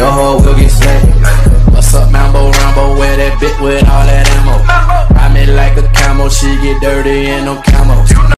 Your hoe will get slapped. What's up, Mambo Rambo? Wear that bit with all that ammo. Ride me like a camel, she get dirty and them camos.